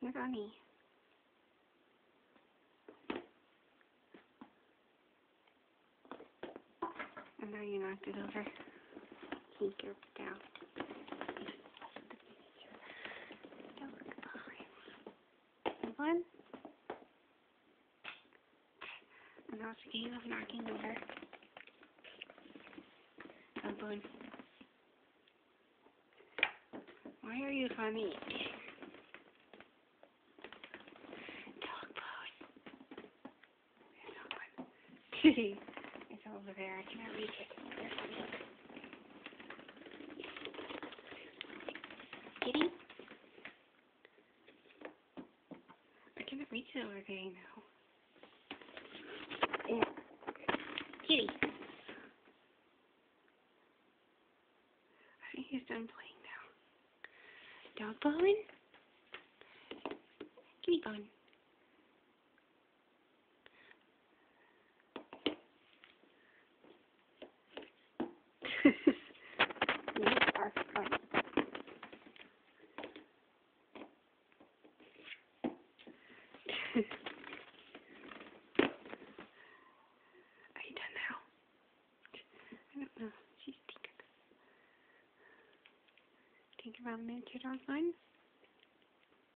You're funny. And now you knocked it over. Keep your down. One. And now it's a game of knocking over. Oh, boy. Why are you funny? Dog pose. There's no one. It's over there. I cannot reach it. Kitty? I cannot reach it over there now. Yeah. Kitty. I think he's done playing now. Dog bone? Kitty bone. Are you done now? I don't know. She's thinking. Think about miniature fun?